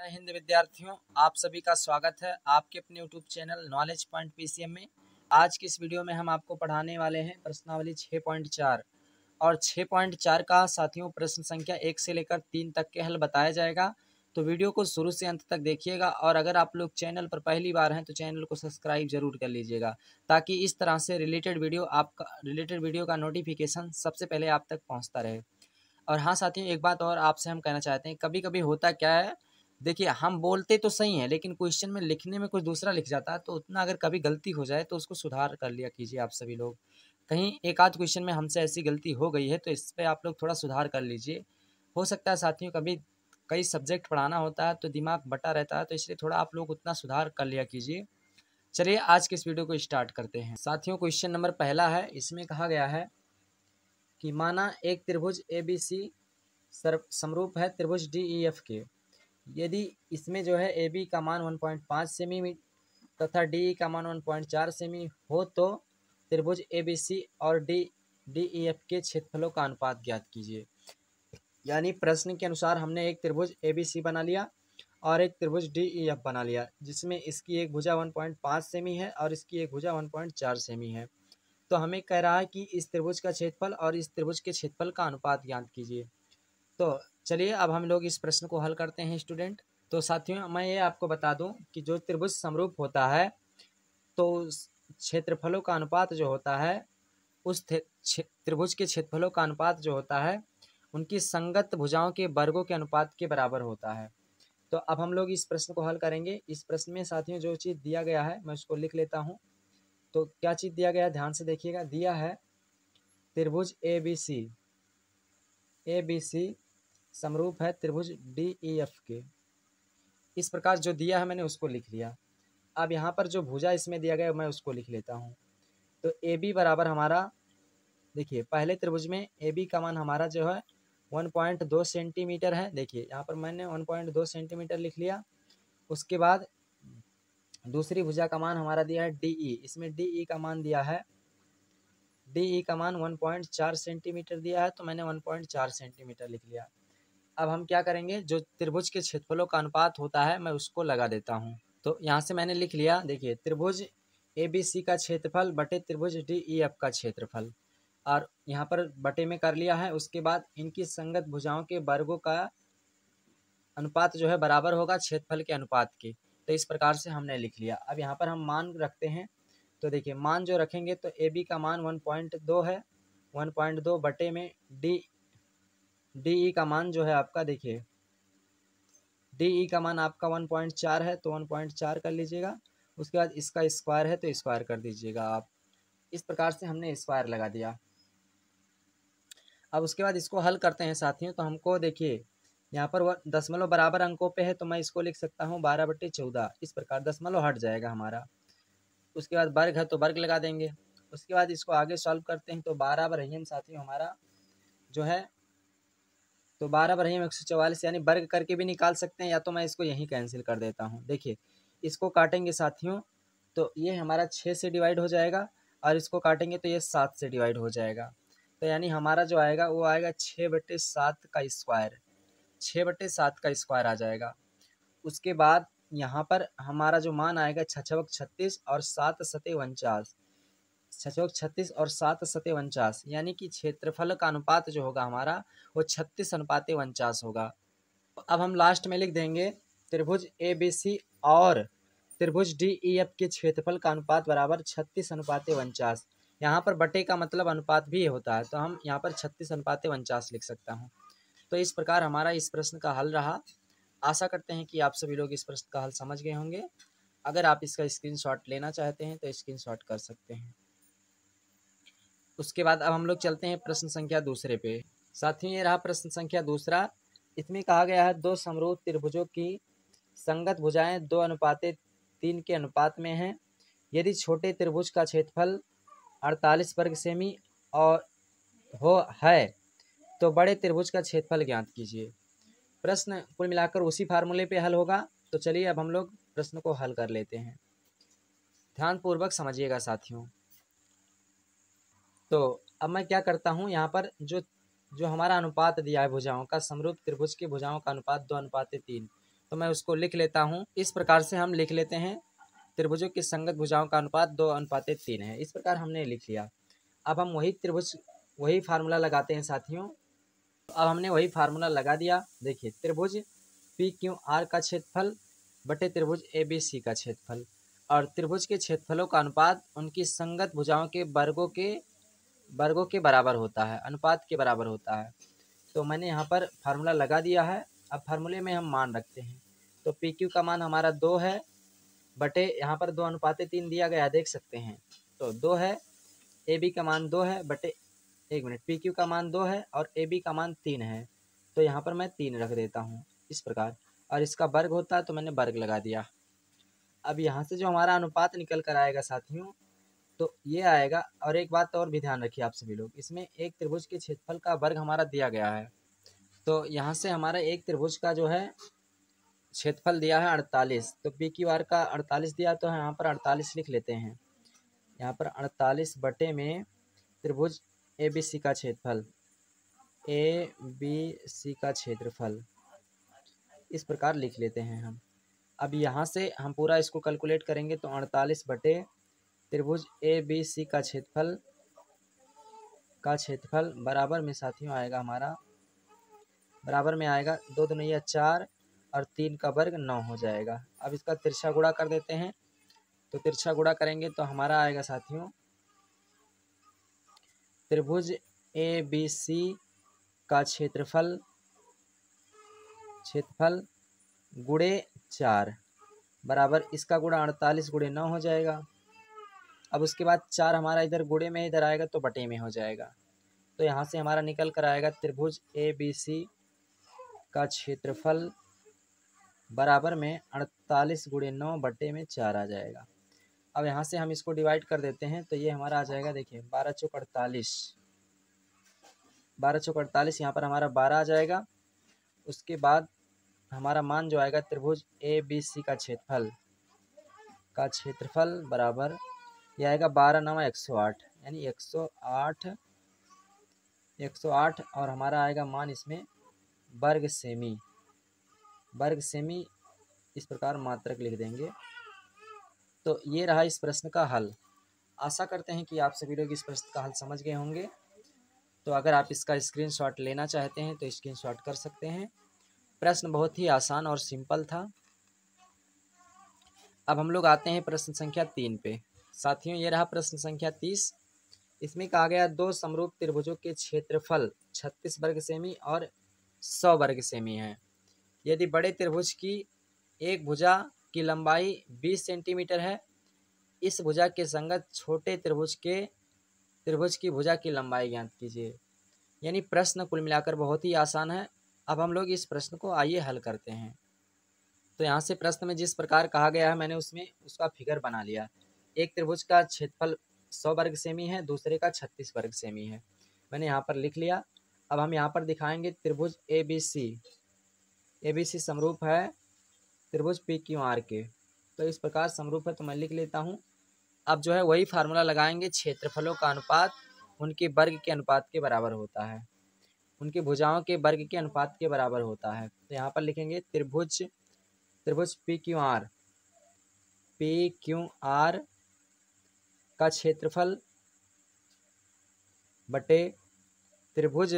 हिंद विद्यार्थियों, आप सभी का स्वागत है आपके अपने YouTube channel knowledge point PCM में। आज की इस वीडियो में हम आपको पढ़ाने वाले हैं प्रश्नावली 6.4 और 6.4 का साथियों, प्रश्न संख्या एक से लेकर तीन तक के हल बताया जाएगा। तो वीडियो को शुरू से अंत तक देखिएगा और अगर आप लोग चैनल पर पहली बार हैं तो चैनल को सब्सक्राइब ज़रूर कर लीजिएगा, ताकि इस तरह से रिलेटेड वीडियो आपका रिलेटेड वीडियो का नोटिफिकेशन सबसे पहले आप तक पहुँचता रहे। और हाँ साथियों, एक बात और आपसे हम कहना चाहते हैं कभी कभी होता क्या है देखिए, हम बोलते तो सही हैं, लेकिन क्वेश्चन में लिखने में कुछ दूसरा लिख जाता है तो उतना अगर कभी गलती हो जाए तो उसको सुधार कर लिया कीजिए आप सभी लोग। कहीं एक आध क्वेश्चन में हमसे ऐसी गलती हो गई है तो इस पर आप लोग थोड़ा सुधार कर लीजिए। हो सकता है साथियों, कभी कई सब्जेक्ट पढ़ाना होता है तो दिमाग बटा रहता है तो इसलिए थोड़ा आप लोग उतना सुधार कर लिया कीजिए। चलिए, आज के इस वीडियो को स्टार्ट करते हैं। साथियों, क्वेश्चन नंबर पहला है, इसमें कहा गया है कि माना एक त्रिभुज ए बी सी समरूप है त्रिभुज डी, ई, एफ़, के। यदि इसमें जो है ए बी का मान 1.5 सेमी तथा डी ई का मान 1.4 सेमी हो तो त्रिभुज ए बी सी और डी डी ई एफ़ के क्षेत्रफलों का अनुपात ज्ञात कीजिए। यानी प्रश्न के अनुसार हमने एक त्रिभुज ए बी सी बना लिया और एक त्रिभुज डी ई एफ़ बना लिया, जिसमें इसकी एक भुजा 1.5 सेमी है और इसकी एक भुजा 1.4 सेमी है। तो हमें कह रहा है कि इस त्रिभुज का क्षेत्रफल और इस त्रिभुज के क्षेत्रफल का अनुपात ज्ञात कीजिए। तो चलिए, अब हम लोग इस प्रश्न को हल करते हैं स्टूडेंट तो साथियों, मैं ये आपको बता दूँ कि जो त्रिभुज समरूप होता है तो क्षेत्रफलों का अनुपात जो होता है, उस त्रिभुज के क्षेत्रफलों का अनुपात जो होता है, उनकी संगत भुजाओं के वर्गों के अनुपात के बराबर होता है। तो अब हम लोग इस प्रश्न को हल करेंगे। इस प्रश्न में साथियों, जो चीज़ दिया गया है, मैं उसको लिख लेता हूँ। तो क्या चीज़ दिया गया है? ध्यान से देखिएगा। दिया है त्रिभुज A B C A B C समरूप है त्रिभुज डी ई एफ़ के। इस प्रकार जो दिया है मैंने उसको लिख लिया। अब यहाँ पर जो भुजा इसमें दिया गया मैं उसको लिख लेता हूँ। तो ए बी बराबर हमारा, देखिए, पहले त्रिभुज में ए बी का मान हमारा जो है, वन पॉइंट दो सेंटीमीटर है। देखिए, यहाँ पर मैंने वन पॉइंट दो सेंटीमीटर लिख लिया। उसके बाद दूसरी भुजा का मान हमारा दिया है डी ई इसमें डी ई का मान दिया है डी ई का मान वन पॉइंट चार सेंटीमीटर दिया है तो मैंने वन पॉइंट चार सेंटीमीटर लिख लिया। अब हम क्या करेंगे? जो त्रिभुज के क्षेत्रफलों का अनुपात होता है, मैं उसको लगा देता हूँ। तो यहाँ से मैंने लिख लिया, देखिए, त्रिभुज ए बी सी का क्षेत्रफल बटे त्रिभुज डी ई एफ़ का क्षेत्रफल। और यहाँ पर बटे में कर लिया है, उसके बाद इनकी संगत भुजाओं के वर्गों का अनुपात जो है बराबर होगा क्षेत्रफल के अनुपात के। तो इस प्रकार से हमने लिख लिया। अब यहाँ पर हम मान रखते हैं। तो देखिए, मान जो रखेंगे तो ए बी का मान वन पॉइंट दो है। वन पॉइंट दो बटे में डी डी ई का मान जो है आपका, देखिए। डी ई का मान आपका वन पॉइंट चार है तो वन पॉइंट चार कर लीजिएगा। उसके बाद इसका स्क्वायर है तो स्क्वायर कर दीजिएगा आप। इस प्रकार से हमने स्क्वायर लगा दिया। अब उसके बाद इसको हल करते हैं साथियों तो हमको देखिए, यहाँ पर दशमलव बराबर अंकों पे है तो मैं इसको लिख सकता हूँ, बारह बट्टे चौदह। इस प्रकार दशमलव हट जाएगा हमारा। उसके बाद वर्ग है तो वर्ग लगा देंगे। उसके बाद इसको आगे सॉल्व करते हैं तो बारह बरहियन साथियों, हमारा जो है तो बारह बरहियम एक सौ चवालीस यानी वर्ग करके भी निकाल सकते हैं, या तो मैं इसको यहीं कैंसिल कर देता हूँ। देखिए, इसको काटेंगे साथियों तो ये हमारा छः से डिवाइड हो जाएगा, और इसको काटेंगे तो ये सात से डिवाइड हो जाएगा। तो यानी हमारा जो आएगा, वो आएगा छः बटे सात का स्क्वायर छः बटे सात का स्क्वायर आ जाएगा। उसके बाद यहाँ पर हमारा जो मान आएगा छछवक छत्तीस और सात सतह उनचास। छछवक छत्तीस और सात सतह उनचास, यानी कि क्षेत्रफल का अनुपात जो होगा हमारा, वो छत्तीस अनुपात उनचास होगा। अब हम लास्ट में लिख देंगे, त्रिभुज ए बी सी और त्रिभुज डी ई एफ़ के क्षेत्रफल का अनुपात बराबर छत्तीस अनुपात उनचास। यहाँ पर बटे का मतलब अनुपात भी होता है तो हम यहाँ पर छत्तीस अनुपात उनचास लिख सकता हूँ। तो इस प्रकार हमारा इस प्रश्न का हल रहा। आशा करते हैं कि आप सभी लोग इस प्रश्न का हल समझ गए होंगे। अगर आप इसका स्क्रीनशॉट लेना चाहते हैं तो स्क्रीनशॉट कर सकते हैं। उसके बाद अब हम लोग चलते हैं प्रश्न संख्या दूसरे पे। साथियों, ये रहा प्रश्न संख्या दूसरा। इसमें कहा गया है, दो समरूप त्रिभुजों की संगत भुजाएँ दो अनुपाते, तीन के अनुपात में हैं। यदि छोटे त्रिभुज का क्षेत्रफल अड़तालीस वर्ग सेमी और हो, है तो बड़े त्रिभुज का क्षेत्रफल ज्ञात कीजिए। प्रश्न कुल मिलाकर उसी फार्मूले पे हल होगा। तो चलिए अब हम लोग प्रश्न को हल कर लेते हैं। ध्यानपूर्वक समझिएगा साथियों। तो अब मैं क्या करता हूँ, यहाँ पर जो जो हमारा अनुपात दिया है भुजाओं का, समरूप त्रिभुज की भुजाओं का अनुपात दो, अनुपात तीन तो मैं उसको लिख लेता हूँ। इस प्रकार से हम लिख लेते हैं, त्रिभुजों की संगत भुजाओं का अनुपात दो, अनुपात तीन है। इस प्रकार हमने लिख लिया। अब हम वही त्रिभुज, वही फार्मूला लगाते हैं साथियों। अब हमने वही फार्मूला लगा दिया। देखिए, त्रिभुज पी क्यू आर का क्षेत्रफल बटे त्रिभुज ए बी सी का क्षेत्रफल। और त्रिभुज के क्षेत्रफलों का अनुपात उनकी संगत भुजाओं के वर्गों के वर्गों के बराबर होता है, अनुपात के बराबर होता है। तो मैंने यहाँ पर फार्मूला लगा दिया है। अब फार्मूले में हम मान रखते हैं। तो पी क्यू का मान हमारा दो है, बटे यहाँ पर दो अनुपात तीन दिया गया देख सकते हैं। तो दो है ए बी का मान दो है, बटे एक मिनट पी क्यू का मान दो है और ए बी का मान तीन है। तो यहाँ पर मैं तीन रख देता हूँ इस प्रकार। और इसका वर्ग होता है तो मैंने वर्ग लगा दिया। अब यहाँ से जो हमारा अनुपात निकल कर आएगा साथियों तो ये आएगा। और एक बात और भी ध्यान रखिए आप सभी लोग, इसमें एक त्रिभुज के क्षेत्रफल का वर्ग हमारा दिया गया है। तो यहाँ से हमारा एक त्रिभुज का जो है क्षेत्रफल दिया है अड़तालीस। तो पी क्यू आर का अड़तालीस दिया तो यहाँ पर अड़तालीस लिख लेते हैं। यहाँ पर अड़तालीस बटे में त्रिभुज ए बी सी का क्षेत्रफल ए बी सी का क्षेत्रफल, इस प्रकार लिख लेते हैं हम। अब यहाँ से हम पूरा इसको कैलकुलेट करेंगे तो अड़तालीस बटे त्रिभुज ए, बी, सी का क्षेत्रफल का क्षेत्रफल बराबर में साथियों आएगा हमारा, बराबर में आएगा दो दो नैया चार और तीन का वर्ग नौ हो जाएगा। अब इसका तिरछा गुड़ा कर देते हैं। तो तिरछा गुड़ा करेंगे तो हमारा आएगा साथियों, त्रिभुज ए, बी, सी का क्षेत्रफल क्षेत्रफल गुड़े चार, बराबर इसका गुड़ा अड़तालीस गुड़े नौ हो जाएगा। अब उसके बाद चार हमारा इधर गुड़े में इधर आएगा तो बटे में हो जाएगा। तो यहाँ से हमारा निकल कर आएगा त्रिभुज ए, बी, सी का क्षेत्रफल बराबर में अड़तालीस गुड़े नौ बटे में चार आ जाएगा। अब यहाँ से हम इसको डिवाइड कर देते हैं तो ये हमारा आ जाएगा, देखिए, बारह चौक अड़तालीस। बारह चौक अड़तालीस, यहाँ पर हमारा बारह आ जाएगा। उसके बाद हमारा मान जो आएगा त्रिभुज ए, बी, सी का क्षेत्रफल का क्षेत्रफल बराबर ये आएगा बारह नवा एक सौ आठ, यानी एक सौ आठ, एक सौ आठ और हमारा आएगा मान इसमें वर्ग सेमी। वर्ग सेमी इस प्रकार मात्रक लिख देंगे। तो ये रहा इस प्रश्न का हल। आशा करते हैं कि आप सभी लोग इस प्रश्न का हल समझ गए होंगे। तो अगर आप इसका स्क्रीनशॉट लेना चाहते हैं तो स्क्रीनशॉट कर सकते हैं। प्रश्न बहुत ही आसान और सिंपल था। अब हम लोग आते हैं प्रश्न संख्या तीन पे। साथियों, ये रहा प्रश्न संख्या तीस। इसमें कहा गया, दो समरूप त्रिभुजों के क्षेत्रफल छत्तीस वर्ग सेमी और सौ वर्ग सेमी है। यदि बड़े त्रिभुज की एक भुजा की लंबाई 20 सेंटीमीटर है, इस भुजा के संगत छोटे त्रिभुज के त्रिभुज की भुजा की लंबाई ज्ञात कीजिए। यानी प्रश्न कुल मिलाकर बहुत ही आसान है। अब हम लोग इस प्रश्न को आइए हल करते हैं। तो यहाँ से प्रश्न में जिस प्रकार कहा गया है, मैंने उसमें उसका फिगर बना लिया। एक त्रिभुज का क्षेत्रफल सौ वर्ग सेमी है, दूसरे का छत्तीस वर्ग सेमी है। मैंने यहाँ पर लिख लिया। अब हम यहाँ पर दिखाएँगे त्रिभुज A B C A B C समरूप है त्रिभुज पी क्यू आर के। तो इस प्रकार समरूप है तो मैं लिख लेता हूँ। अब जो है वही फार्मूला लगाएँगे, क्षेत्रफलों का अनुपात उनके वर्ग के अनुपात के बराबर होता है। उनके भुजाओं के वर्ग के अनुपात के बराबर होता है। तो यहाँ पर लिखेंगे त्रिभुज त्रिभुज P Q R P Q R का क्षेत्रफल बटे त्रिभुज,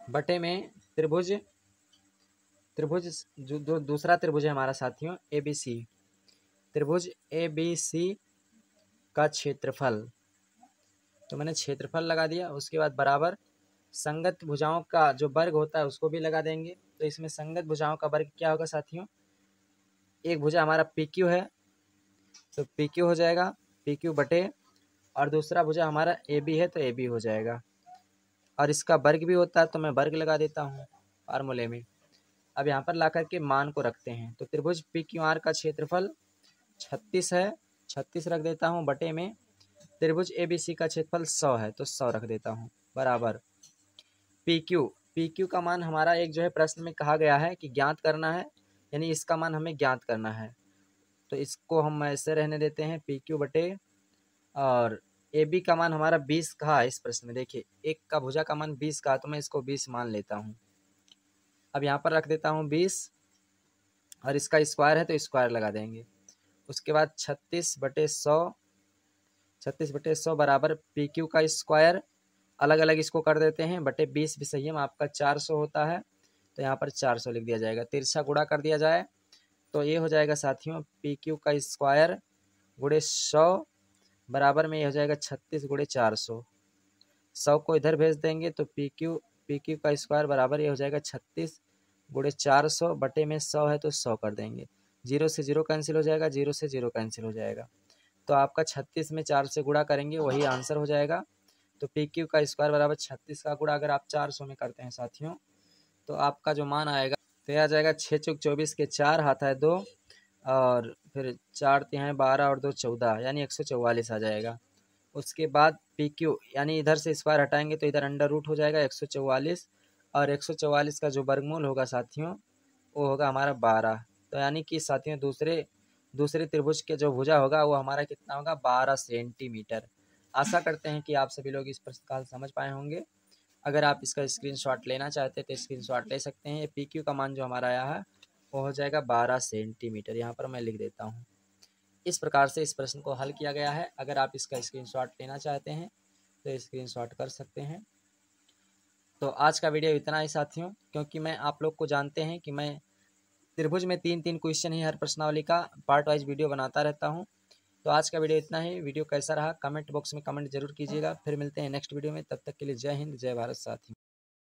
बटे में त्रिभुज त्रिभुज जो दूसरा त्रिभुज है हमारा साथियों ए बी सी त्रिभुज ए बी सी का क्षेत्रफल। तो मैंने क्षेत्रफल लगा दिया, उसके बाद बराबर संगत भुजाओं का जो वर्ग होता है उसको भी लगा देंगे। तो इसमें संगत भुजाओं का वर्ग क्या होगा साथियों? एक भुजा हमारा पी क्यू है तो पी क्यू हो जाएगा। पी क्यू बटे, और दूसरा भुजा हमारा ए बी है तो ए बी हो जाएगा। और इसका वर्ग भी होता है तो मैं वर्ग लगा देता हूँ फार्मूले में। अब यहाँ पर ला करके मान को रखते हैं। तो त्रिभुज पी क्यू आर का क्षेत्रफल छत्तीस है, छत्तीस रख देता हूँ बटे में। त्रिभुज ए बी सी का क्षेत्रफल सौ है तो सौ रख देता हूँ, बराबर। पी क्यू पी क्यू का मान हमारा एक जो है प्रश्न में कहा गया है कि ज्ञात करना है, यानी इसका मान हमें ज्ञात करना है। तो इसको हम ऐसे रहने देते हैं पी क्यू बटे और ए बी का मान हमारा बीस कहा इस प्रश्न में। देखिए, एक का भुजा का मान बीस का तो मैं इसको बीस मान लेता हूँ। अब यहाँ पर रख देता हूँ बीस और इसका स्क्वायर है तो स्क्वायर लगा देंगे। उसके बाद छत्तीस बटे सौ, छत्तीस बटे सौ बराबर पी क्यू का स्क्वायर अलग अलग इसको कर देते हैं। बटे बीस विसयम आपका चार सौ होता है तो यहाँ पर चार सौ लिख दिया जाएगा। तिरछा गुड़ा कर दिया जाए तो ये हो जाएगा साथियों पी क्यू का स्क्वायर गुड़े सौ बराबर में ये हो जाएगा छत्तीस गुड़े चार सौ। सौ को इधर भेज देंगे तो पी क्यू पी क्यू का स्क्वायर बराबर ये हो जाएगा छत्तीस गुड़े चार सौ बटे में सौ है तो सौ कर देंगे। ज़ीरो से ज़ीरो कैंसिल हो जाएगा, ज़ीरो से ज़ीरो कैंसिल हो जाएगा। तो आपका छत्तीस में चार से गुड़ा करेंगे, वही आंसर हो जाएगा। तो पी क्यू का स्क्वायर बराबर छत्तीस का गुड़ा अगर आप चार सौ में करते हैं साथियों तो आपका जो मान आएगा तो यह आ जाएगा छः चौक चौबीस के चार हाथ है दो, और फिर चार तिहाई बारह और दो चौदह, यानी एक सौ चौवालीस आ जाएगा। उसके बाद पी क्यू यानी इधर से स्क्वायर हटाएँगे तो इधर अंडर रूट हो जाएगा एक सौ चौवालीस, और एक सौ चौवालीस का जो वर्गमूल होगा साथियों, वो होगा हमारा बारह। तो यानी कि साथियों दूसरे दूसरे त्रिभुज के जो भुजा होगा, वो हमारा कितना होगा? बारह सेंटीमीटर। आशा करते हैं कि आप सभी लोग इस प्रश्न का समझ पाए होंगे। अगर आप इसका स्क्रीनशॉट लेना चाहते हैं तो स्क्रीनशॉट ले सकते हैं। ये पी क्यू का मान जो हमारा आया है, वो हो जाएगा बारह सेंटीमीटर यहाँ पर मैं लिख देता हूँ। इस प्रकार से इस प्रश्न को हल किया गया है। अगर आप इसका स्क्रीनशॉट लेना चाहते हैं तो स्क्रीनशॉट कर सकते हैं। तो आज का वीडियो इतना ही, साथियों। क्योंकि मैं, आप लोग को जानते हैं कि मैं त्रिभुज में तीन तीन क्वेश्चन ही हर प्रश्नावली का पार्ट वाइज वीडियो बनाता रहता हूँ। तो आज का वीडियो इतना ही। वीडियो कैसा रहा? कमेंट बॉक्स में कमेंट ज़रूर कीजिएगा। फिर मिलते हैं नेक्स्ट वीडियो में। तब तक के लिए जय हिंद, जय भारत, साथी